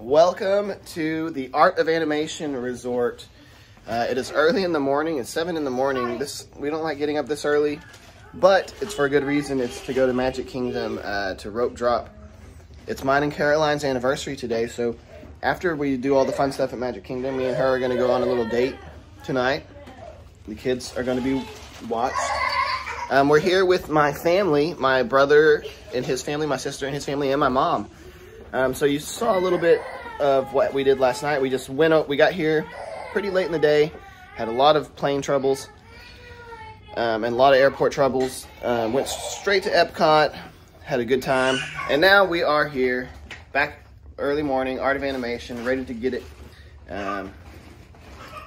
Welcome to the Art of Animation Resort. Uh, it is early in the morning. It's seven in the morning. This we don't like getting up this early, but it's for a good reason. It's to go to Magic Kingdom uh, to rope drop. It's mine and Caroline's anniversary today, so after we do all the fun stuff at Magic Kingdom, me and her are going to go on a little date tonight. The kids are going to be watched. Um, we're here with my family, my brother and his family, my sister and his family, and my mom. Um, so you saw a little bit of what we did last night. We just went out, we got here pretty late in the day, had a lot of plane troubles um, and a lot of airport troubles. Um, went straight to Epcot, had a good time, and now we are here, back early morning, Art of Animation, ready to get it. Um,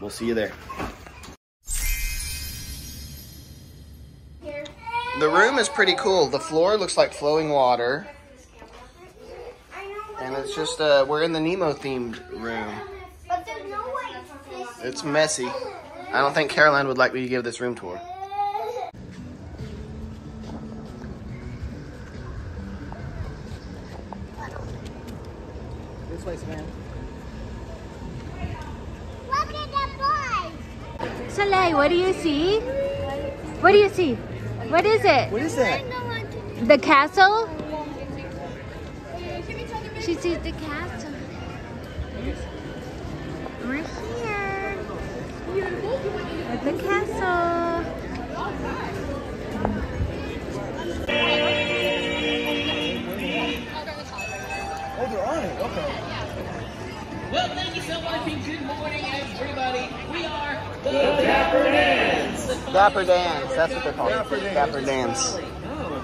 we'll see you there. The room is pretty cool. The floor looks like flowing water. And it's just, uh, we're in the Nemo themed room. It's messy. I don't think Caroline would like me to give this room tour. This way, Savannah. Look at the boys. Soleil, what do you see? What do you see? What is it? What is that? The castle? She sees the castle. We're here. At the castle. Oh, they're on it. Okay. Well, thank you so much and good morning, everybody. We are the Dapper Dans. Dapper Dans. That's what they're called. Dapper Dans. Dapper Dans. Oh.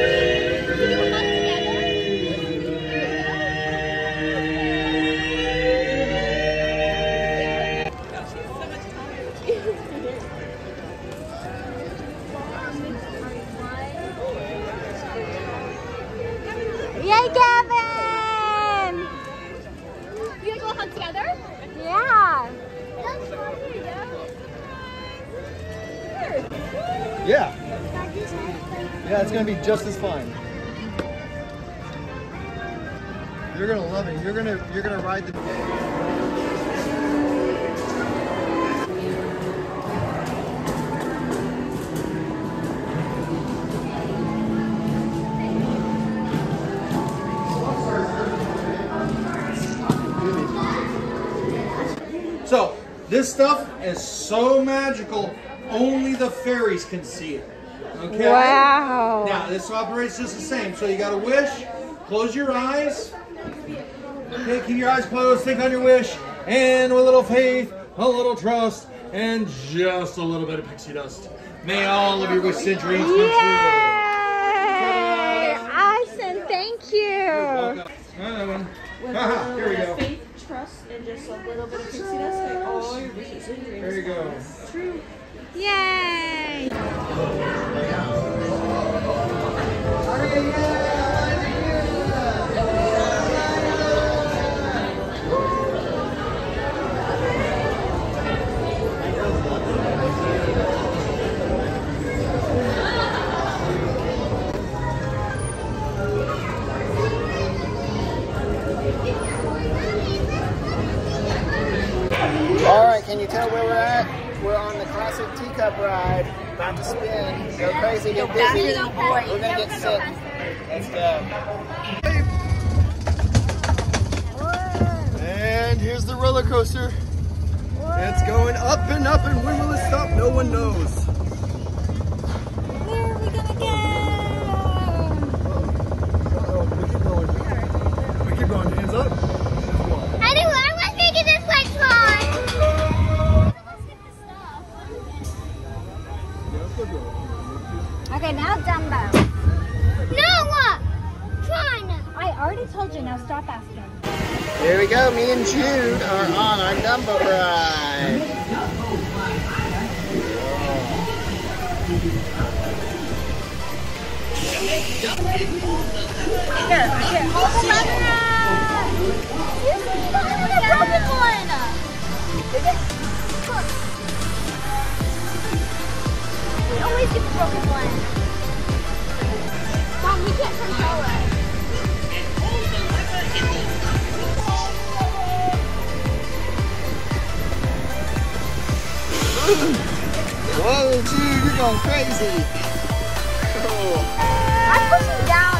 Together? Yeah. Yeah. Yeah, it's gonna be just as fun. You're gonna love it. You're gonna you're gonna ride the. This stuff is so magical. Only the fairies can see it. Okay. Wow. Now, this operates just the same. So you got a wish, close your eyes. Okay, keep your eyes closed, think on your wish, and with a little faith, a little trust, and just a little bit of pixie dust. May all of your wishes and dreams come Yay! true. Awesome, thank you. Welcome. Another one. With here we go. Of and just a little bit of pixie dust, make all your wishes and dreams There you go. true. Yay! Dizzy. We're gonna get sick. Let's go. And here's the roller coaster. It's going up and up, and when will it stop? No one knows. Told you, now stop asking. Here we go. Me and Jude are on our Dumbo ride. broken one. We always get the broken one. Mom, we can't control it. Whoa, dude, you're going crazy. Cool. I'm pushing down,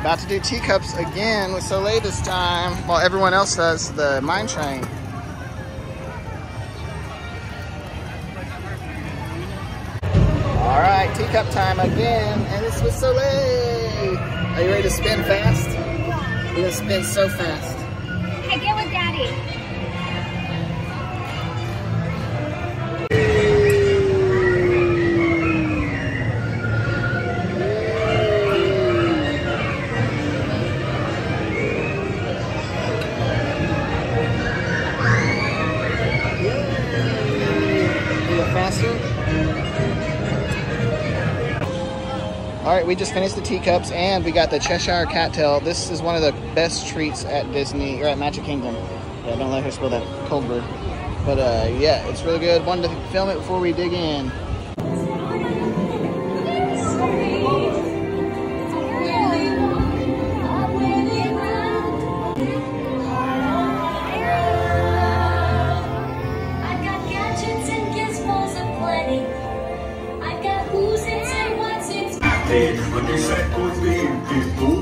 about to do teacups again with Soleil this time, while everyone else does the mine train. All right, teacup time again, and it's with Soleil. Are you ready to spin fast? You're gonna spin so fast. Hey, get with Daddy. All right, we just finished the teacups and we got the Cheshire Cat Tail. This is one of the best treats at Disney or at Magic Kingdom. Yeah, don't let her spill that cold brew. But uh, yeah, it's really good. Wanted to film it before we dig in. Its. Twenty seconds is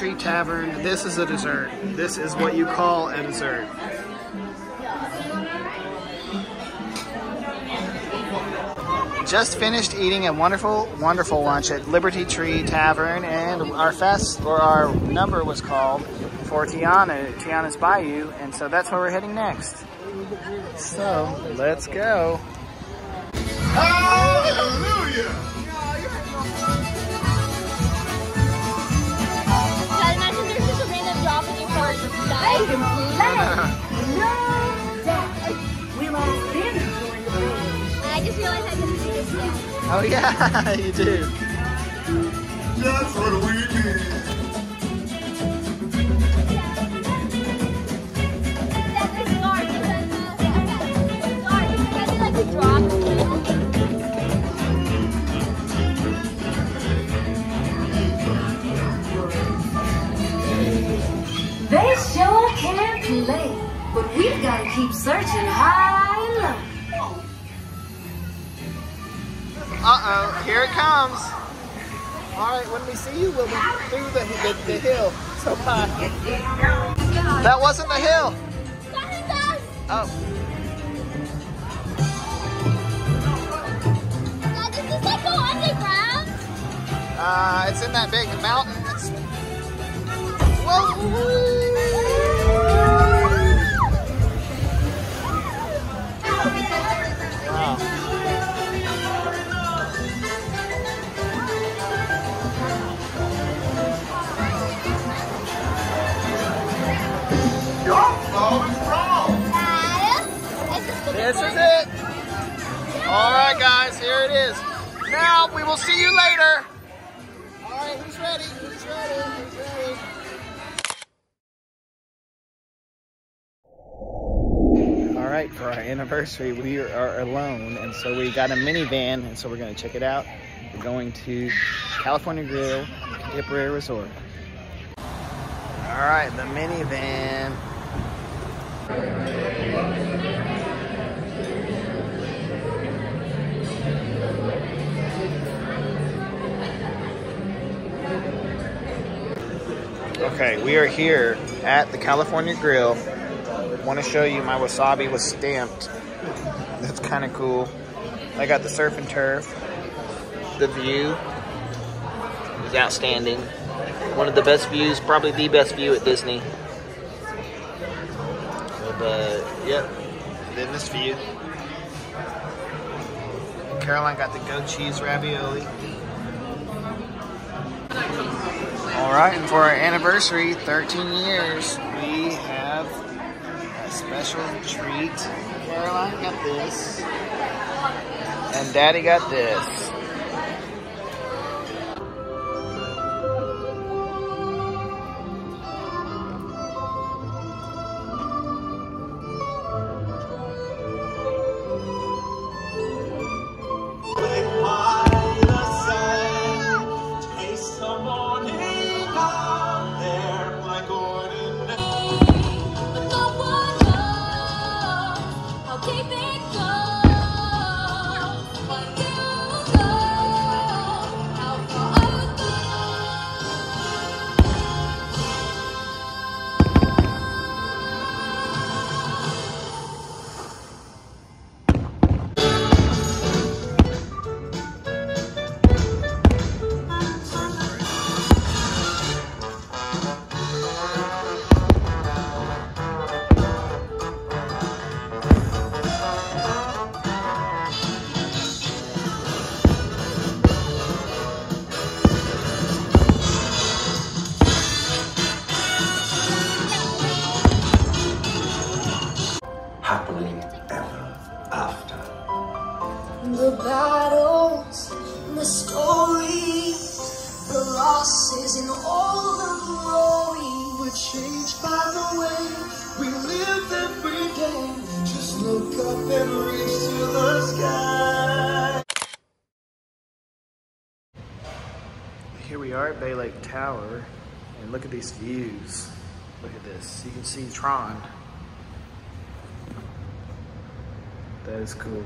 Tree Tavern. This is a dessert. This is what you call a dessert. Just finished eating a wonderful, wonderful lunch at Liberty Tree Tavern, and our fest or our number was called for Tiana, Tiana's Bayou, and so that's where we're heading next. So let's go. Guys, dying. I just realized I didn't see this yet. Oh yeah, you do. That's what we did. But we've got to keep searching high and low. Uh-oh, here it comes. All right, when we see you, we'll be through the, the, the hill. So bye. That wasn't the hill. Oh? Uh, it's in that big mountain. It's, whoa! This is it. All right, guys, here it is. Now we will see you later. All right, who's ready? Who's ready? Who's ready? All right, for our anniversary, we are alone, and so we got a Minnie Van, and so we're going to check it out. We're going to California Grill, Contemporary Resort. All right, the Minnie Van. Okay, we are here at the California Grill. Want to show you my wasabi was stamped. That's kind of cool. I got the surf and turf. The view is outstanding. One of the best views, probably the best view at Disney. But yep, then this view. Caroline got the goat cheese ravioli. All right, and for our anniversary, 13 years, we have a special treat. Caroline got this, and Daddy got this. Losses, and all the glory. We're changed by the way we live every day. Just look up and reach to the sky. Here we are at Bay Lake Tower, and look at these views. Look at this. You can see Tron. That is cool.